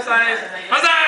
González.